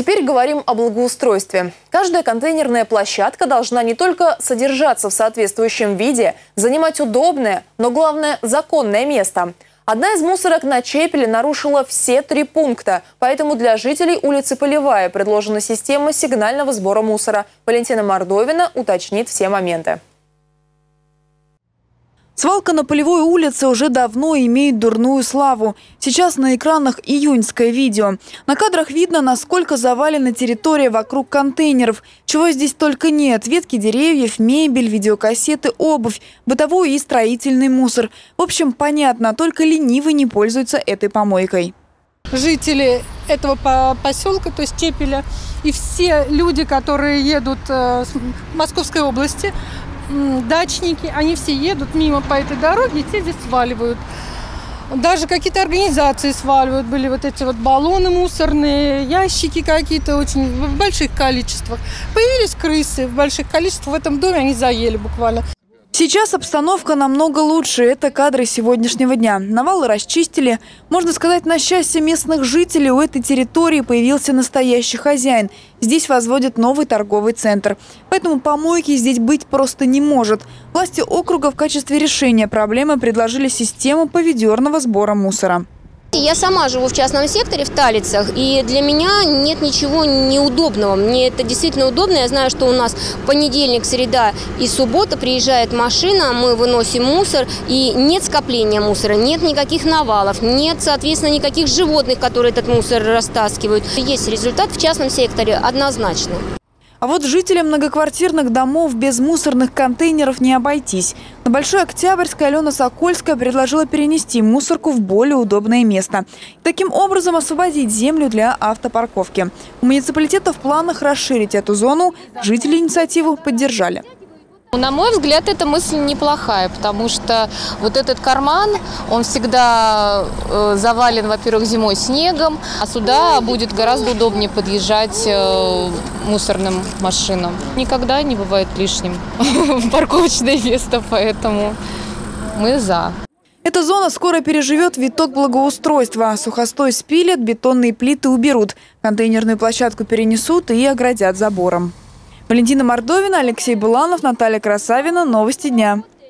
Теперь говорим о благоустройстве. Каждая контейнерная площадка должна не только содержаться в соответствующем виде, занимать удобное, но главное – законное место. Одна из мусорок на Чепеле нарушила все три пункта, поэтому для жителей улицы Полевая предложена система сигнального сбора мусора. Валентина Мордовина уточнит все моменты. Свалка на Полевой улице уже давно имеет дурную славу. Сейчас на экранах июньское видео. На кадрах видно, насколько завалена территория вокруг контейнеров. Чего здесь только нет. Ветки деревьев, мебель, видеокассеты, обувь, бытовой и строительный мусор. В общем, понятно, только ленивый не пользуется этой помойкой. Жители этого поселка, то есть Тепеля, и все люди, которые едут э, с Московской области, дачники, они все едут мимо по этой дороге, и те здесь сваливают. Даже какие-то организации сваливают, были вот эти вот баллоны мусорные, ящики какие-то очень в больших количествах. Появились крысы в больших количествах, в этом доме они заели буквально. Сейчас обстановка намного лучше. Это кадры сегодняшнего дня. Навалы расчистили. Можно сказать, на счастье местных жителей у этой территории появился настоящий хозяин. Здесь возводят новый торговый центр. Поэтому помойки здесь быть просто не может. Власти округа в качестве решения проблемы предложили систему поведерного сбора мусора. Я сама живу в частном секторе в Талицах, и для меня нет ничего неудобного. Мне это действительно удобно. Я знаю, что у нас понедельник, среда и суббота приезжает машина, мы выносим мусор, и нет скопления мусора, нет никаких навалов, нет, соответственно, никаких животных, которые этот мусор растаскивают. Есть результат в частном секторе однозначно. А вот жителям многоквартирных домов без мусорных контейнеров не обойтись. На Большой Октябрьской Алена Сокольская предложила перенести мусорку в более удобное место. таким образом освободить землю для автопарковки. У муниципалитета в планах расширить эту зону. Жители инициативу поддержали. На мой взгляд, эта мысль неплохая, потому что вот этот карман, он всегда э, завален, во-первых, зимой снегом, а сюда будет гораздо удобнее подъезжать э, мусорным машинам. Никогда не бывает лишним парковочное место, поэтому мы за. Эта зона скоро переживет виток благоустройства. Сухостой спилят, бетонные плиты уберут. Контейнерную площадку перенесут и оградят забором. Валентина Мордовина, Алексей Буланов, Наталья Красавина. Новости дня.